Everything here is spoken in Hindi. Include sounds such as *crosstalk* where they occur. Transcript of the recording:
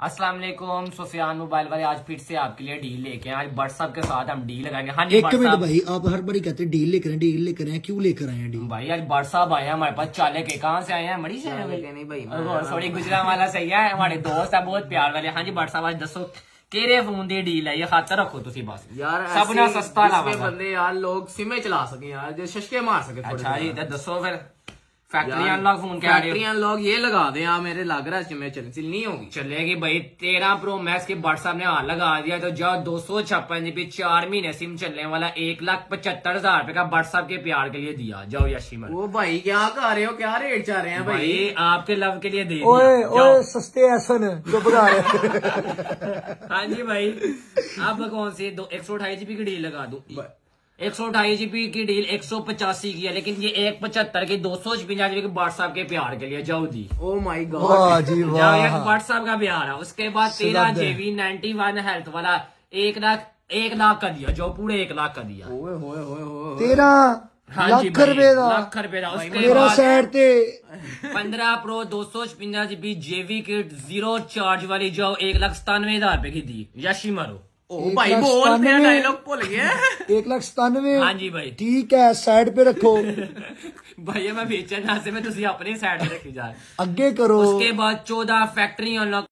अस्सलाम वालेकुम सुफियान मोबाइल वाले आज फिर से आपके लिए डील लेके आए आज व्हाट्सएप के साथ हम डील लगाएँगे। हाँ जी एक मिनट भाई आप हर बारी कहते हैं डील लेकर आए डील लेकर आए क्यों लेकर आए हैं डील? भाई आज व्हाट्सएप आए हैं हमारे पास चाले के कहाँ से आए हैं? मड़ी से नहीं भाई सॉरी गुजरा वाला सही है हमारे दोस्त है बहुत प्यार वाले। हाँ जी व्हाट्सएप आज दसो केरे फ़ोन दी डील है ये खातर रखो तुसी बस। यार सब ना ऐसे सस्ता लावा बंदे यार लोग सिमे चला सके यार जो शशके मार सके थोड़े अच्छा जी तो दसो फिर फैक्ट्री अनलॉक फ़ोन क्या फैक्ट्री अनलॉक ये लगा दे यार मेरे लग रहा है सिमे चल नहीं होगी। चलेगी भाई तेरह प्रो मैक्स के व्हाट्सएप ने हाथ लगा दिया तो जाओ दो सौ छप्पन जीबी चार महीने सिम चलने वाला एक लाख पचहत्तर हज़ार रुपए का व्हाट्सएप के प्यार के लिए दिया। जाओ यशी वो भाई क्या कर रहे हो? क्या रेट चाह रहे हैं भाई? भाई आपके लव के लिए दे ओए ओए सस्ते ऐसन *laughs* हाँ। जी भाई अब कौन सी दो एक सौ अठाई जीबी की डील लगा दूँ। एक सौ अठाई जीबी की डील एक सौ पचासी की है लेकिन ये एक पचहत्तर की दो सौ जीबी के व्हाट्सएप के प्यार के लिए जाओ जी ओ माय गॉड वाह जी जाओ वाह एक व्हाट्सएप का प्यार है उसके बाद तेरह सुलभ है। जीबी नाइन्टी वन हेल्थ वाला एक लाख एक लाख का दिया जो पूरे एक लाख का दिया ओए होए होए होए तेरा हाँ जी ਲੱਖ भाई, ਰੁਪਏ ਦਾ ਲੱਖ ਰੁਪਏ ਦਾ उसके ਮੇਰਾ बाद ਸਾਈਡ ਤੇ 15 प्रो दो सौ छप्पन जीबी जेवी किट जीरो चार्ज वाली जो एक लाख सतानवे ओ भाई बोल मेरा डायलॉग भूल गया एक लाख सतानवे हाँ जी भाई। ठीक है साइड पे रखो। *laughs* भैया मैं बेचन से मैं अपने साइड पे रखी जा अगे करो। उसके बाद चौदह फैक्ट्री अनलॉक